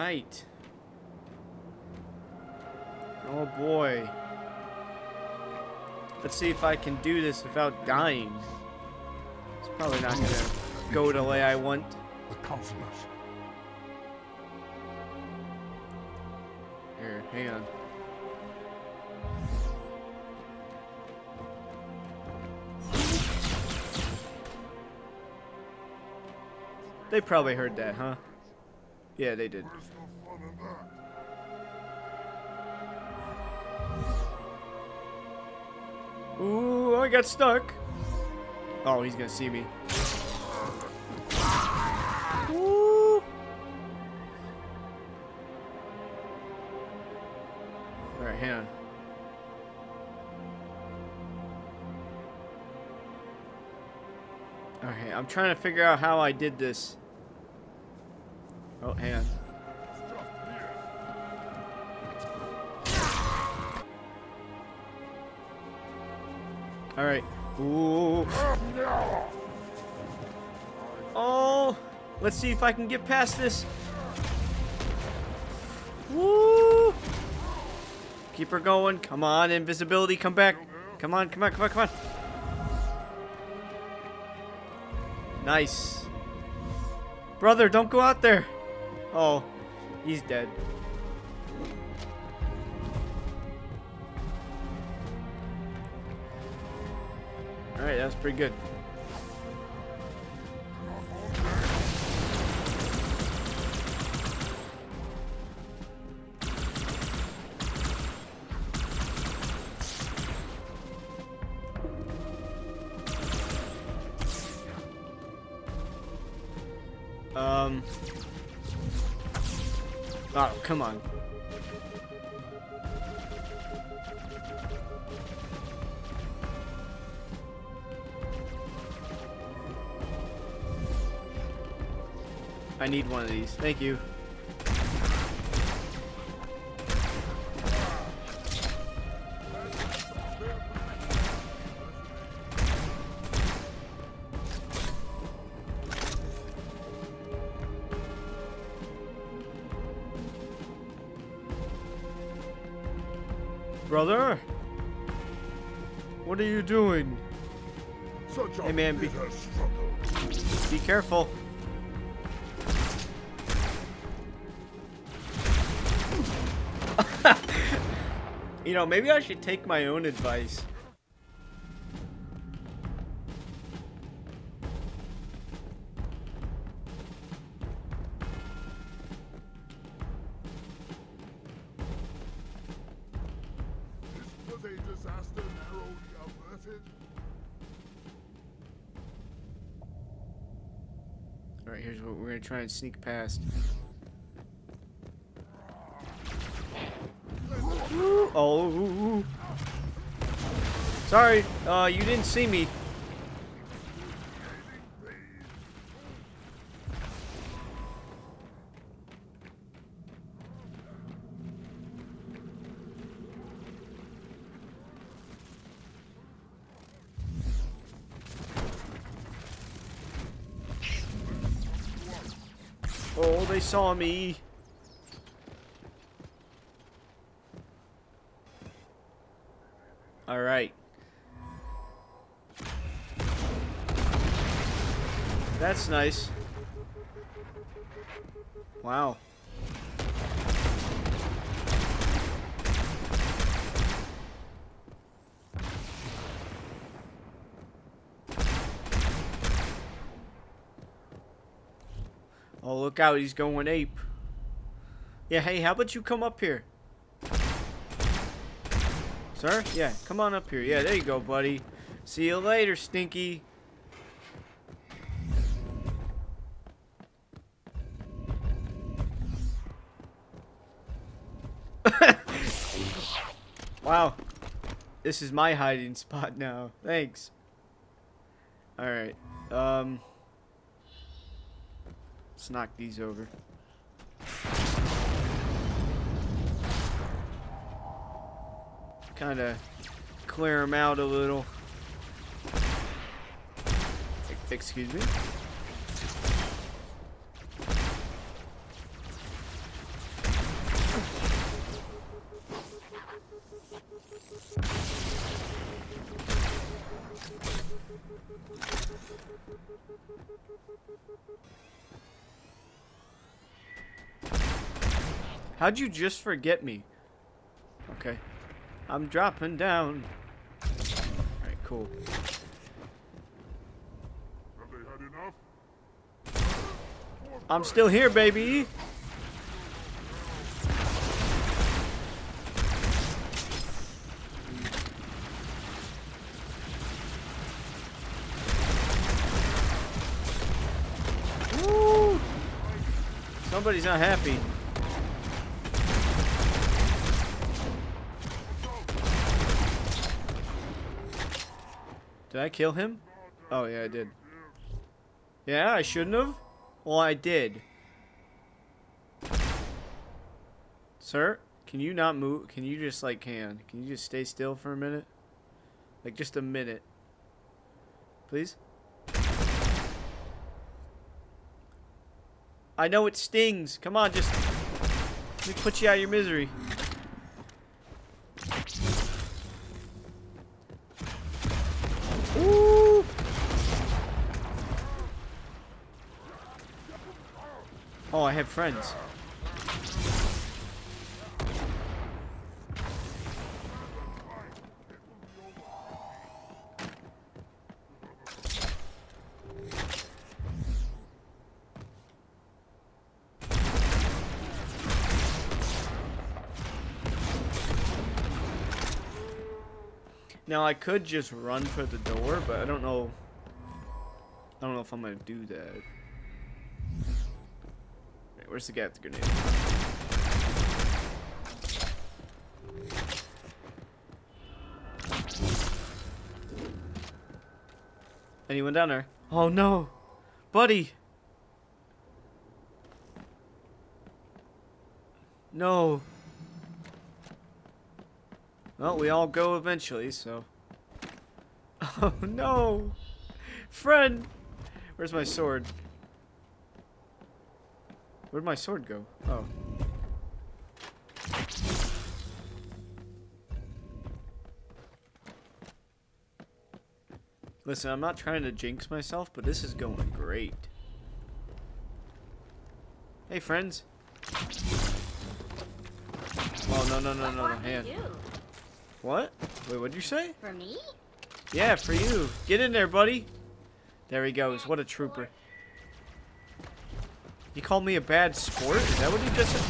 Alright. Oh boy. Let's see if I can do this without dying. It's probably not gonna go the way I want. The consulate. Here, hang on. They probably heard that, huh? Yeah, they did. Where's the fun in that? Ooh, I got stuck. Oh, he's gonna see me. Ooh. Alright, hang on. Okay, I'm trying to figure out how I did this. On. Alright. Ooh. Oh, let's see if I can get past this. Woo! Keep her going. Come on, invisibility, come back. Come on, come on, come on, come on. Nice. Brother, don't go out there. Oh, he's dead. Alright, that's pretty good. Um. Oh, come on. I need one of these. Thank you. Brother? What are you doing? Such a Hey, man, be- Be careful. you know, maybe I should take my own advice. This was a disaster narrowly averted. Alright, here's what we're gonna try and sneak past. Oh, ooh, ooh. sorry, uh, you didn't see me. Saw me. All right. That's nice. Wow. Oh, out, he's going ape. Yeah, hey, how about you come up here? Sir? Yeah, come on up here. Yeah, there you go, buddy. See you later, Stinky. wow. This is my hiding spot now. Thanks. Alright. Um... Let's knock these over. Kind of clear them out a little. Excuse me? How'd you just forget me? Okay. I'm dropping down. Alright, cool. Have they had enough? I'm still here, baby. Woo! Somebody's not happy. Did I kill him? Oh yeah, I did. Yeah, I shouldn't have. Well, I did. Sir, can you not move? Can you just like can? Can you just stay still for a minute? Like just a minute. Please? I know it stings. Come on, just let me put you out of your misery. Oh, I have friends. Now I could just run for the door, but I don't know. I don't know if I'm gonna do that. Where's the guy with the grenade? Anyone down there? Oh no, buddy. No. Well, we all go eventually, so. Oh no! Friend! Where's my sword? Where'd my sword go? Oh. Listen, I'm not trying to jinx myself, but this is going great. Hey, friends. Oh, no, no, no, no, no, hand. What? Wait, what'd you say? For me? Yeah, for you. Get in there, buddy. There he goes. What a trooper. You called me a bad sport? Is that what you just said?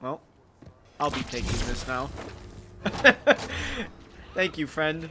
Well, I'll be taking this now. Thank you, friend.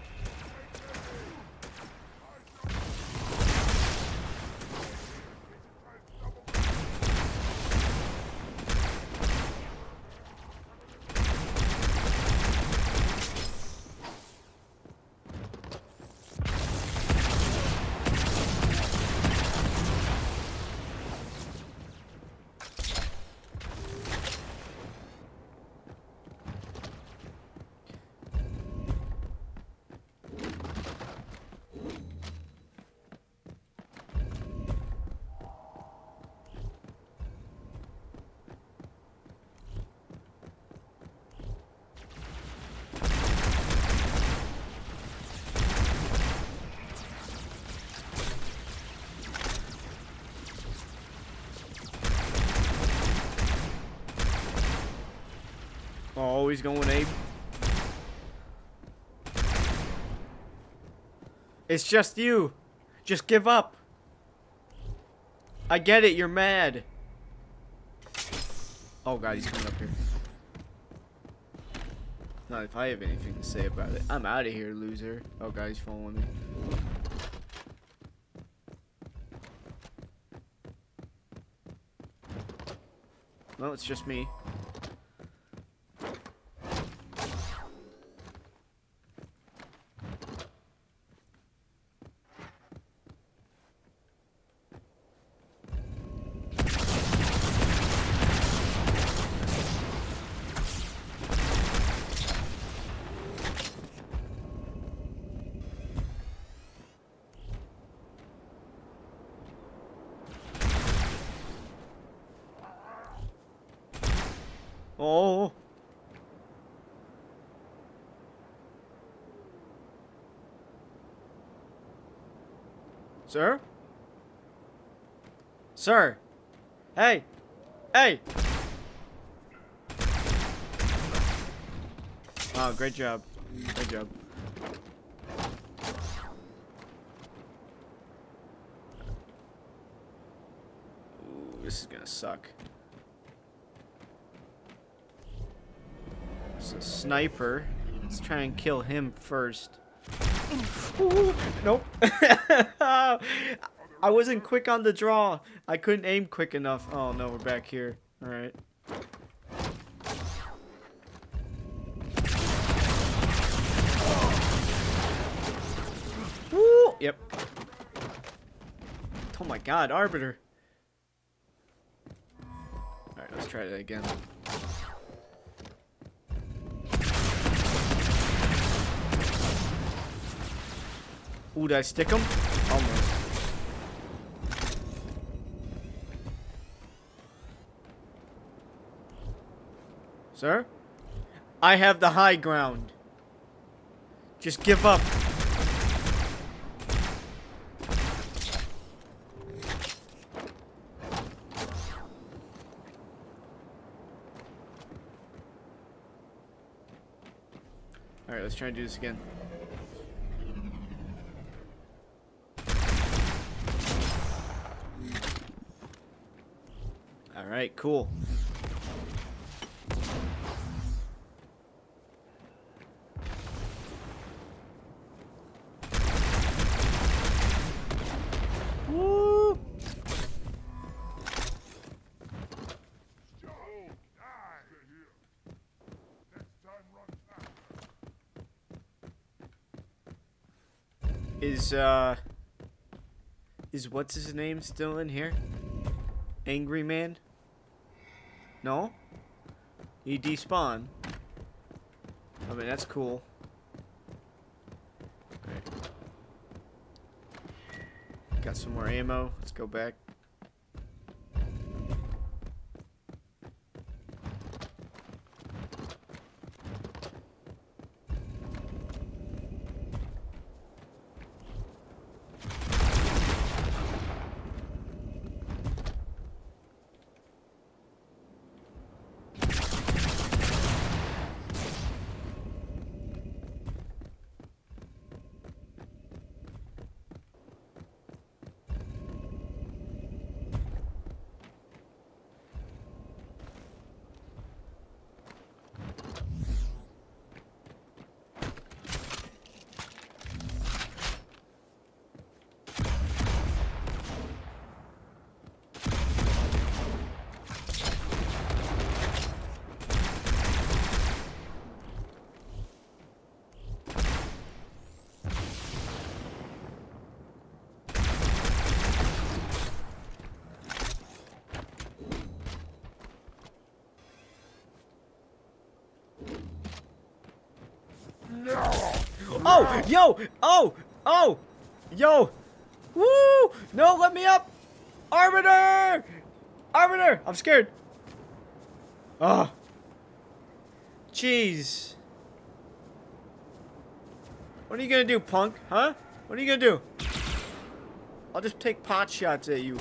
Oh, he's going Abe. It's just you. Just give up. I get it, you're mad. Oh god, he's coming up here. Not if I have anything to say about it. I'm out of here, loser. Oh god, he's following me. Well, it's just me. Oh. Sir? Sir. Hey. Hey! Oh, great job. Great job. Ooh, this is gonna suck. It's a sniper. Let's try and kill him first. Nope. I wasn't quick on the draw. I couldn't aim quick enough. Oh no, we're back here. Alright. Woo! Yep. Oh my god, Arbiter. Alright, let's try that again. Ooh, did I stick him? Almost. Sir? I have the high ground. Just give up. Alright, let's try and do this again. Alright, cool. Is, uh... Is what's his name still in here? Angry Man? No? He despawn. I mean, that's cool. Got some more ammo. Let's go back. Yo, oh, oh, yo, woo! No, let me up, Arbiter, Arbiter. I'm scared. Oh, jeez. What are you gonna do, punk? Huh? What are you gonna do? I'll just take pot shots at you.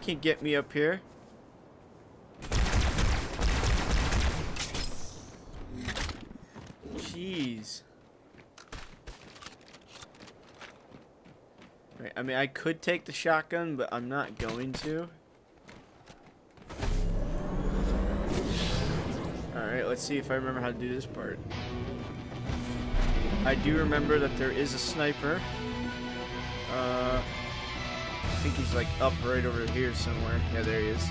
Can't get me up here. Jeez. Right, I mean, I could take the shotgun, but I'm not going to. Alright, let's see if I remember how to do this part. I do remember that there is a sniper. Uh, I think he's like up right over here somewhere. Yeah, there he is.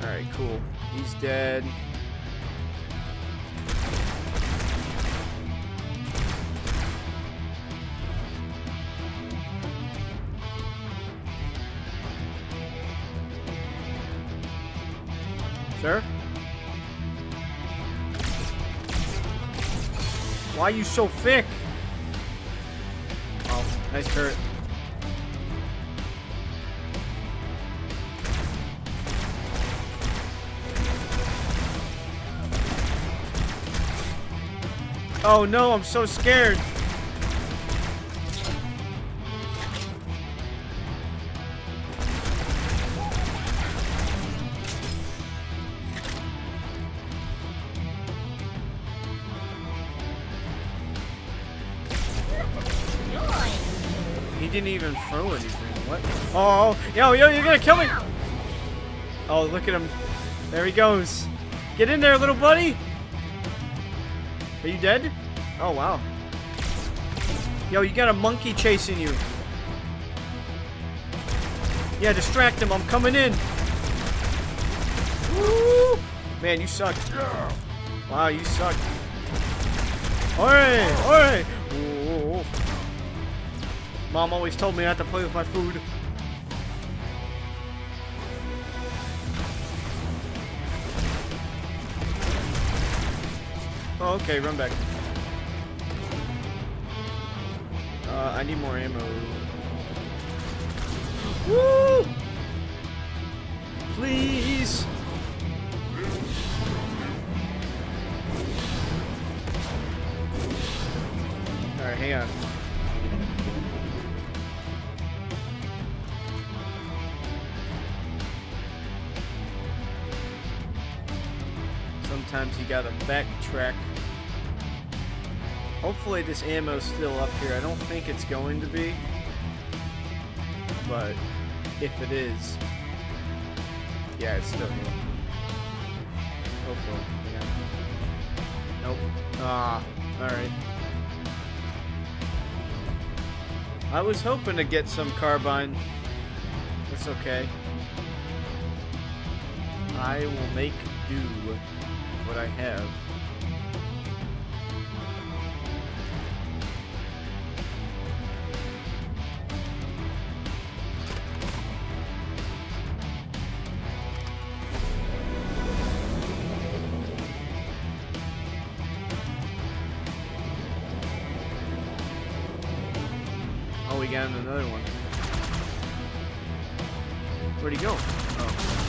Alright, cool. He's dead. Why are you so thick? Oh, nice turret. Oh no, I'm so scared. Didn't even throw anything. What? Oh, yo, yo, you're gonna kill me! Oh, look at him. There he goes. Get in there, little buddy. Are you dead? Oh, wow. Yo, you got a monkey chasing you. Yeah, distract him. I'm coming in. Woo! Man, you suck. Wow, you suck. Oi! Oi! Mom always told me not to play with my food. Oh, okay, run back. Uh, I need more ammo. Woo! Please! Alright, hang on. Sometimes you gotta backtrack. Hopefully this ammo's still up here. I don't think it's going to be. But if it is, yeah, it's still here. Hopefully, yeah. Nope. Ah, alright. I was hoping to get some carbine. It's okay. I will make do what I have. Oh, we got another one. Where'd he go? Oh.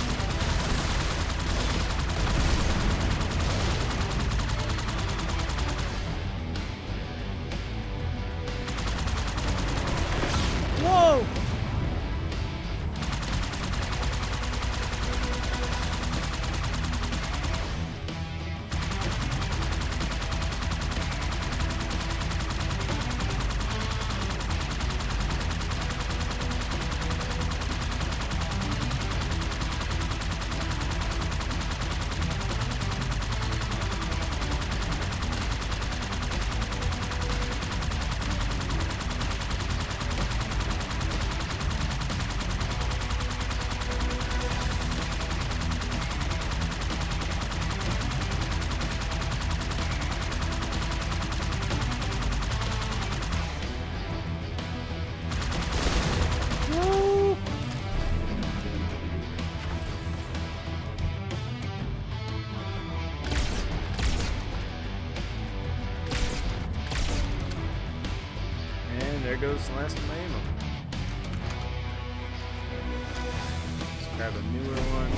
Goes the last of my ammo. Let's grab a newer one.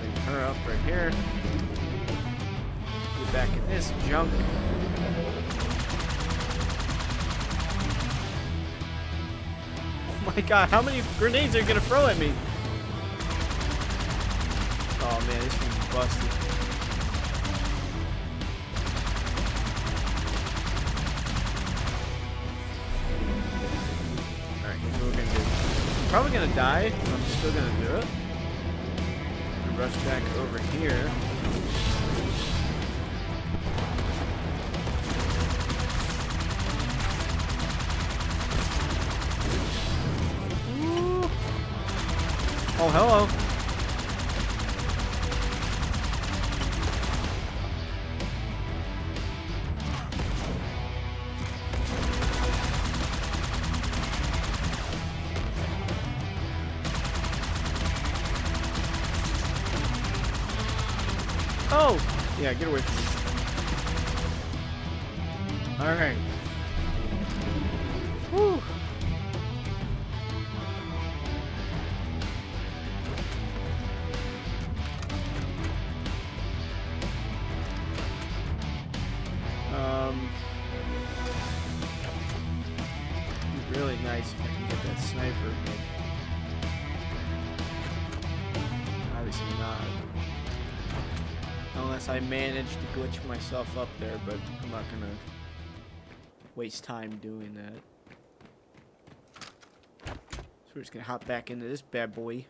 Bring her up right here. Get back in this junk. Oh my god, how many grenades are you gonna throw at me? Oh man, this thing's busted. Die, but I'm still gonna do it. Rush back over here. Yeah, get away from me. Alright. Glitch myself up there, but I'm not gonna waste time doing that. So we're just gonna hop back into this bad boy.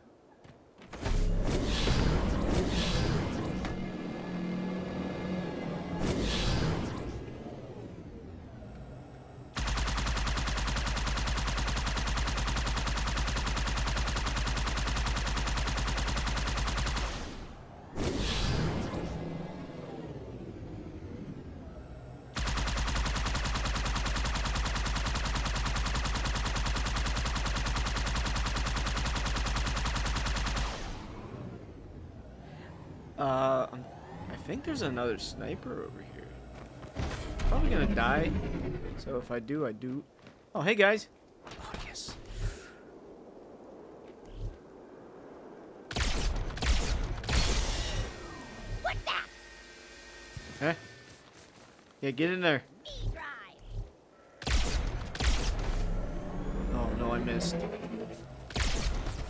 Think there's another sniper over here. Probably gonna die. So if I do, I do. Oh, hey guys. Oh, yes. What's that? Huh? Yeah, get in there. Oh, no, I missed.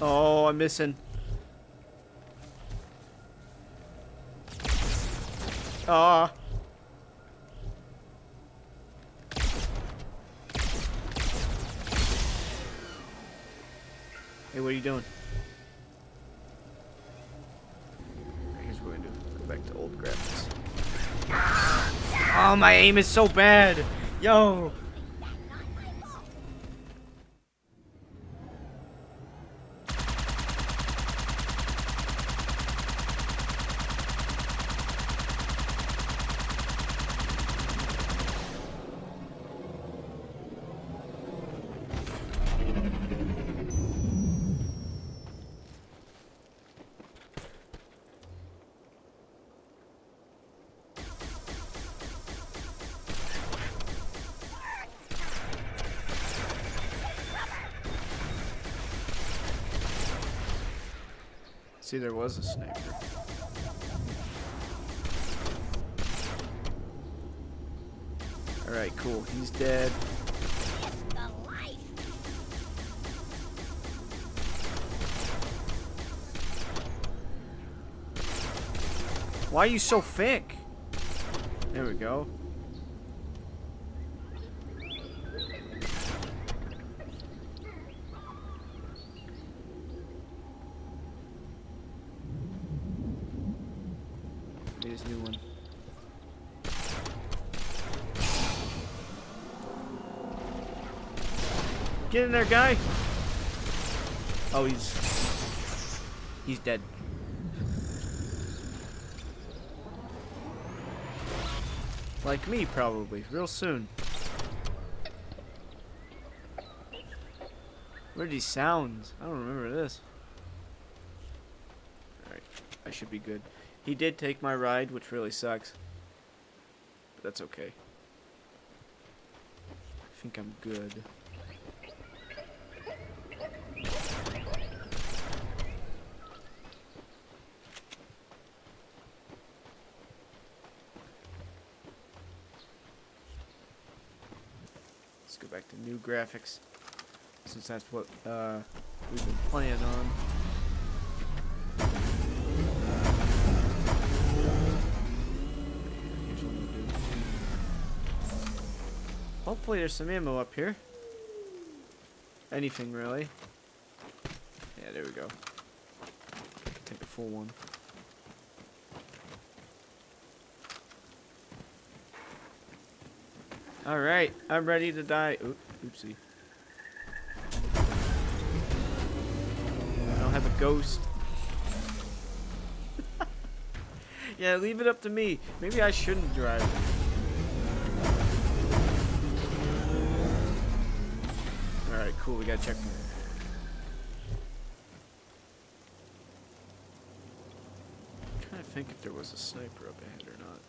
Oh, I'm missing. Ah. Hey, what are you doing? Here's what we're gonna do. Go back to old graphics. Oh, my aim is so bad. Yo. See, there was a sniper. Alright, cool. He's dead. Why are you so thick? There we go. Here's a new one. Get in there, guy. Oh, he's he's dead. Like me, probably. Real soon. Where are these sounds? I don't remember this. Alright. I should be good. He did take my ride, which really sucks. But that's okay. I think I'm good. New graphics. Since that's what uh, we've been playing on. Hopefully there's some ammo up here. Anything really. Yeah, there we go. Take a full one. Alright, I'm ready to die. Oop, oopsie. I don't have a ghost. yeah, leave it up to me. Maybe I shouldn't drive. Alright, cool. We got checkpoint. I'm trying to think if there was a sniper up ahead or not.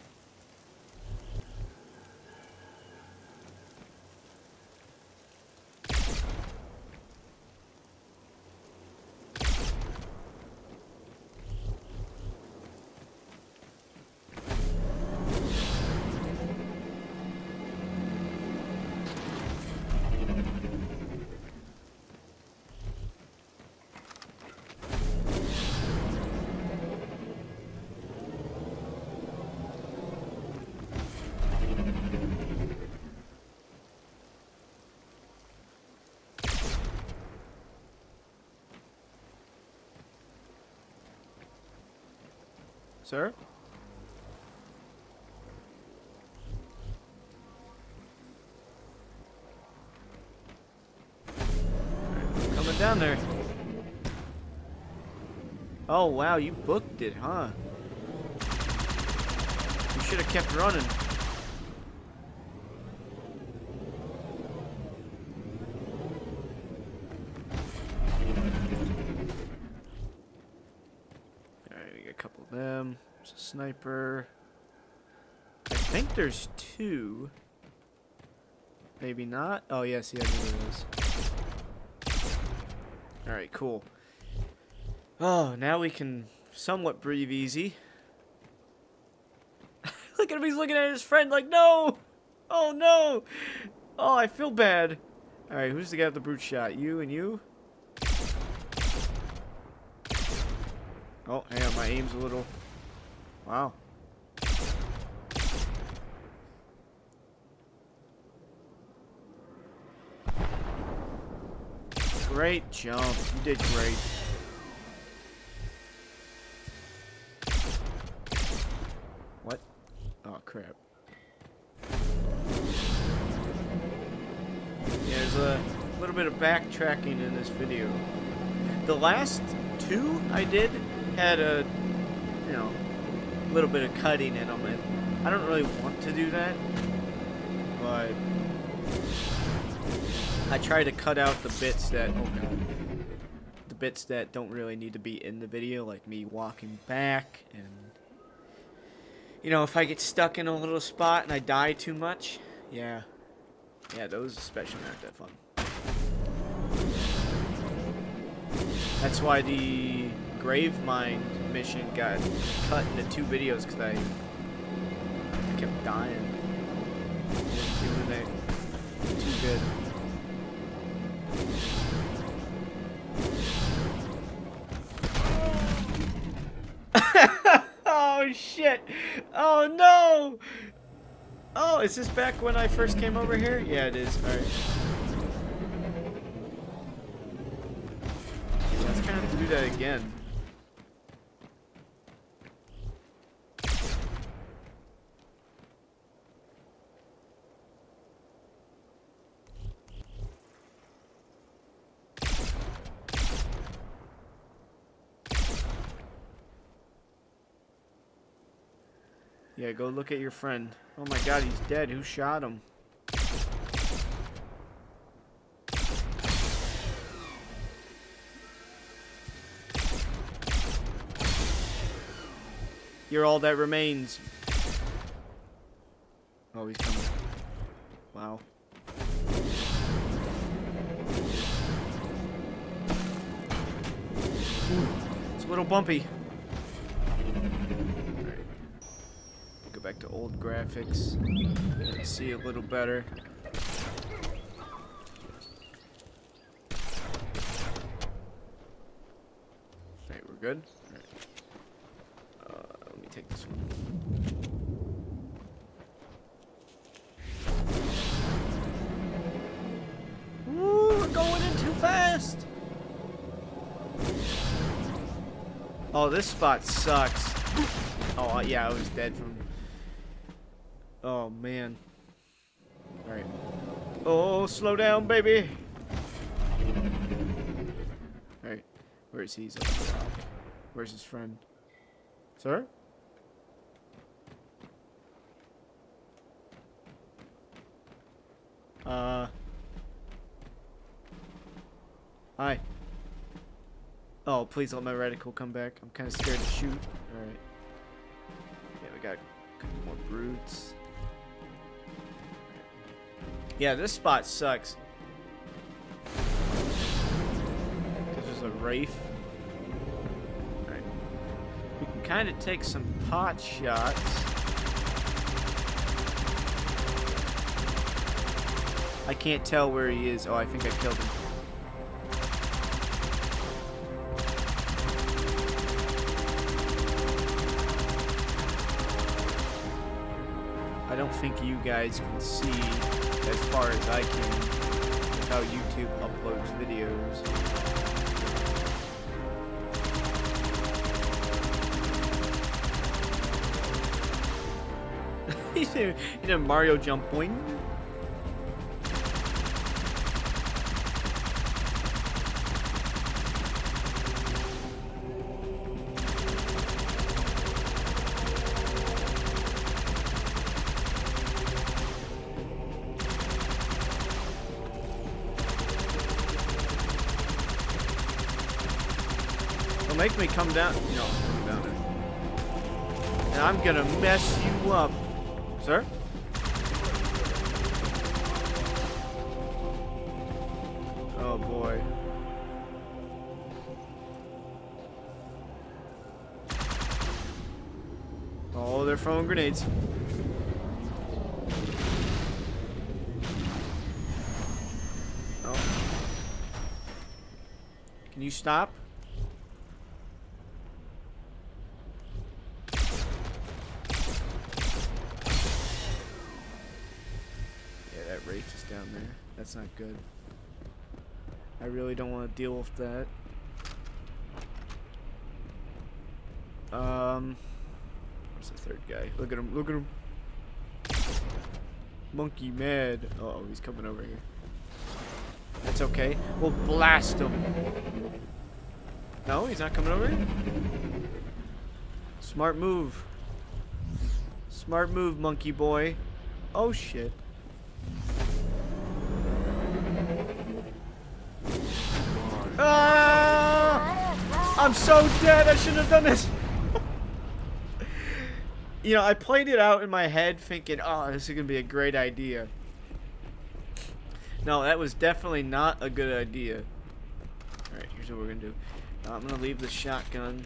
Sir? Coming down there. Oh, wow, you booked it, huh? You should have kept running. Alright, we got a couple of them. There's a sniper. I think there's two. Maybe not. Oh, yes, yeah, there is. Alright, cool. Oh, now we can somewhat breathe easy. Look at him, he's looking at his friend like, no! Oh, no! Oh, I feel bad. Alright, who's the guy with the brute shot? You and you? Oh, hang on, my aim's a little... Wow. Great jump. You did great. What? Oh, crap. Yeah, there's a little bit of backtracking in this video. The last two I did had a, you know, little bit of cutting in them, and I don't really want to do that, but I try to cut out the bits that, oh god, the bits that don't really need to be in the video, like me walking back, and, you know, if I get stuck in a little spot and I die too much, yeah, yeah, those especially aren't that fun. That's why the Gravemind mission got cut into two videos because I, kept dying. Doing it too good. oh shit! Oh no! Oh, is this back when I first came over here? Yeah, it is. Alright. Let's kind of do that again. Yeah, go look at your friend. Oh my god, he's dead. Who shot him? You're all that remains. Oh, he's coming. Wow. It's a little bumpy. Back to old graphics. See a little better. Alright, we're good. Alright. Uh, let me take this one. We're going in too fast. Oh, this spot sucks. Oh, yeah, I was dead from... Oh, man. Alright. Oh, slow down, baby. Alright. Where is he? Rock. Where's his friend? Sir? Uh... Hi. Oh, please let my reticle come back. I'm kind of scared to shoot. Alright. Yeah, we got a couple more brutes. Yeah, this spot sucks. There's a reef. Alright. We can kind of take some pot shots. I can't tell where he is. Oh, I think I killed him. think you guys can see as far as I can with how YouTube uploads videos. you know, Mario jump boing. I'm gonna mess you up. Sir? Oh boy. Oh, they're throwing grenades. Oh. Can you stop? Yeah, that Wraith is down there. That's not good. I really don't want to deal with that. Um, where's the third guy? Look at him! Look at him! Monkey mad. Uh oh, he's coming over here. That's okay. We'll blast him. No, he's not coming over here. Smart move. Smart move, monkey boy. Oh shit. Ah! I'm so dead. I shouldn't have done this. you know, I played it out in my head thinking, oh, this is going to be a great idea. No, that was definitely not a good idea. Alright, here's what we're going to do. Uh, I'm going to leave the shotgun.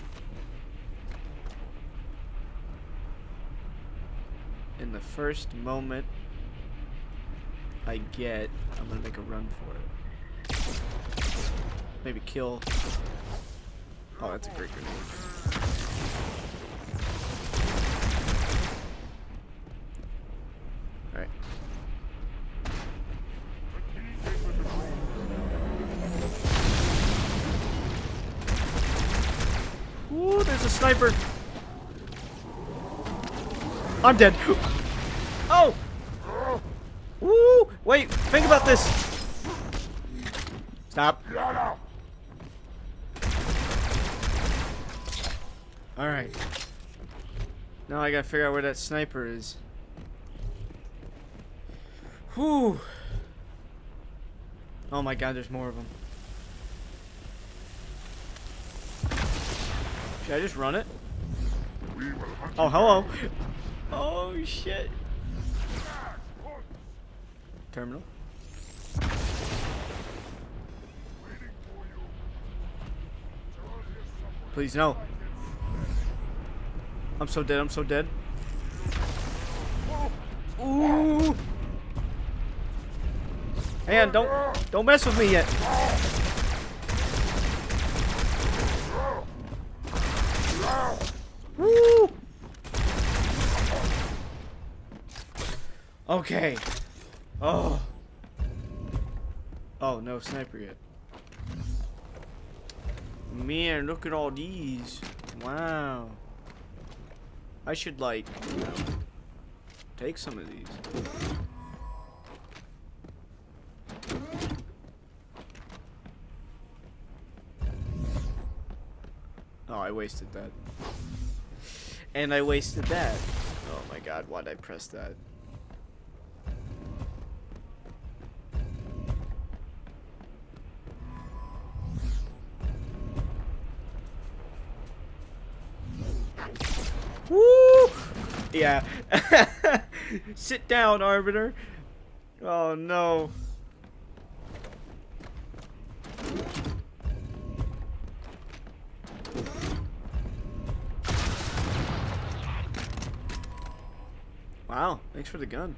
In the first moment I get, I'm to make a run for it. Maybe kill. That's a great grenade. Alright. Ooh, there's a sniper. I'm dead. Oh! Ooh! Wait, think about this. Stop. Alright. Now I gotta figure out where that sniper is. Whew. Oh my god, there's more of them. Should I just run it? Oh, hello. Oh, shit. Terminal. Please, no. I'm so dead, I'm so dead. Ooh. On, don't, don't mess with me yet. Woo. Okay. Oh. Oh, no sniper yet. Man, look at all these. Wow. I should like take some of these. Oh, I wasted that. And I wasted that. Oh my god, why'd I press that? Woo! Yeah. Sit down, Arbiter. Oh no. Wow, thanks for the gun.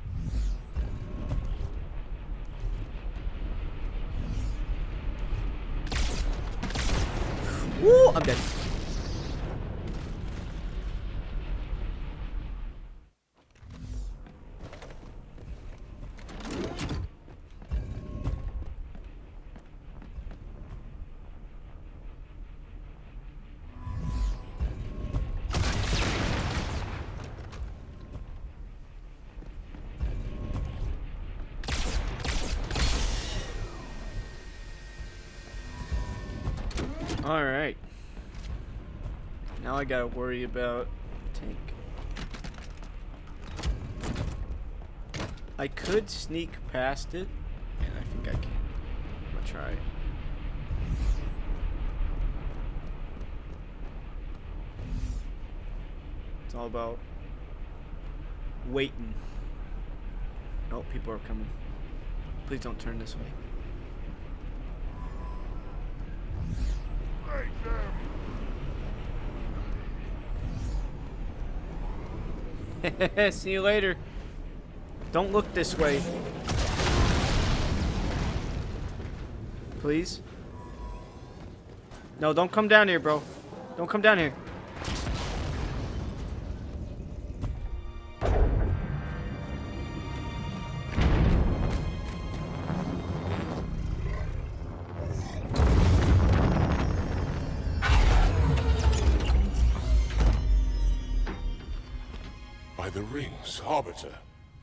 Woo! I'm dead. Now I gotta worry about tank. I could sneak past it, and I think I can. I'm gonna try. It's all about waiting. Oh, people are coming. Please don't turn this way. See you later. Don't look this way. Please? No, don't come down here, bro. Don't come down here.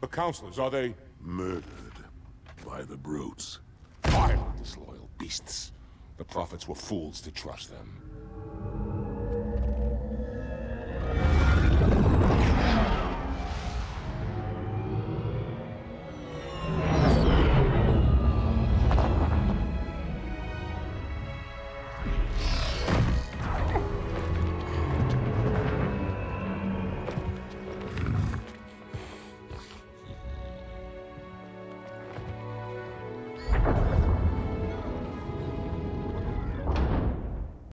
The councilors, are they Murdered by the brutes. vile, disloyal beasts? The prophets were fools to trust them.